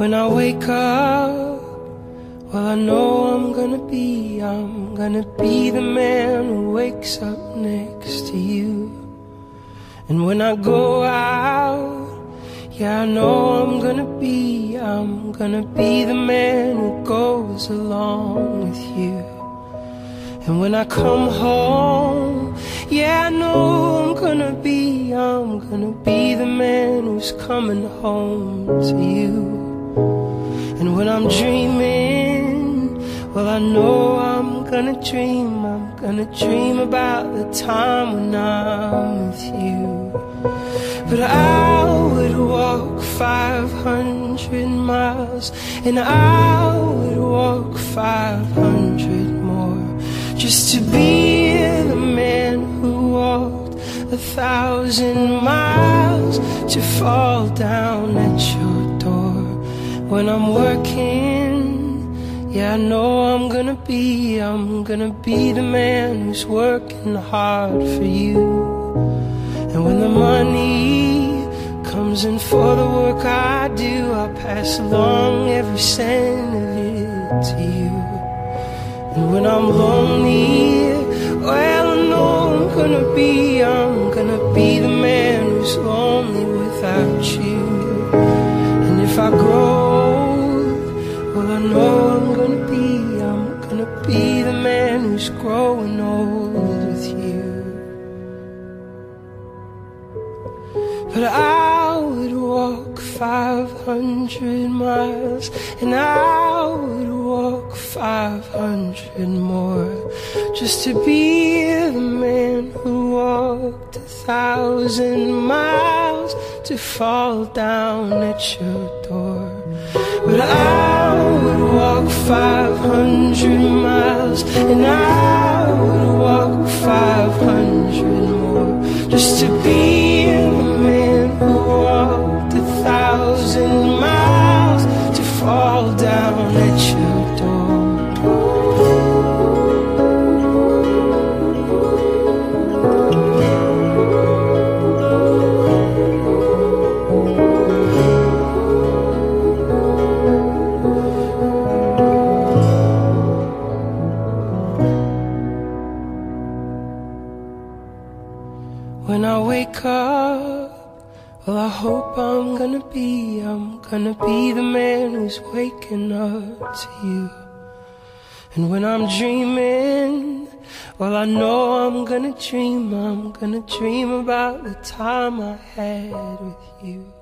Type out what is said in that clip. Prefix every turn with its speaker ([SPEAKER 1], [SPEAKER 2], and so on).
[SPEAKER 1] When I wake up, well, I know I'm gonna be, I'm gonna be the man who wakes up next to you. And when I go out, yeah, I know I'm gonna be, I'm gonna be the man who goes along with you. And when I come home, yeah, I know I'm gonna be, I'm gonna be the man who's coming home to you. And when I'm dreaming, well, I know I'm gonna dream, I'm gonna dream about the time when I'm with you. But I would walk 500 miles, and I would walk 500 more just to be the man who walked a thousand miles to fall down at your when I'm working. Yeah, I know I'm gonna be, I'm gonna be the man who's working hard for you. And when the money comes in for the work I do, I'll pass along every cent of it to you. And when I'm lonely, well, I know I'm gonna be, I'm gonna be the man who's lonely without you. Know I'm gonna be, I'm gonna be the man who's growing old with you. But I would walk 500 miles and I would walk 500 more just to be the man who walked a thousand miles to fall down at your door. But I would walk 500 miles and I would walk 500 more just to be the man who walked a thousand miles to fall down at your When I wake up, well, I hope I'm gonna be, I'm gonna be the man who's waking up to you. And when I'm dreaming, well, I know I'm gonna dream, I'm gonna dream about the time I had with you.